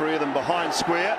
three of them behind square.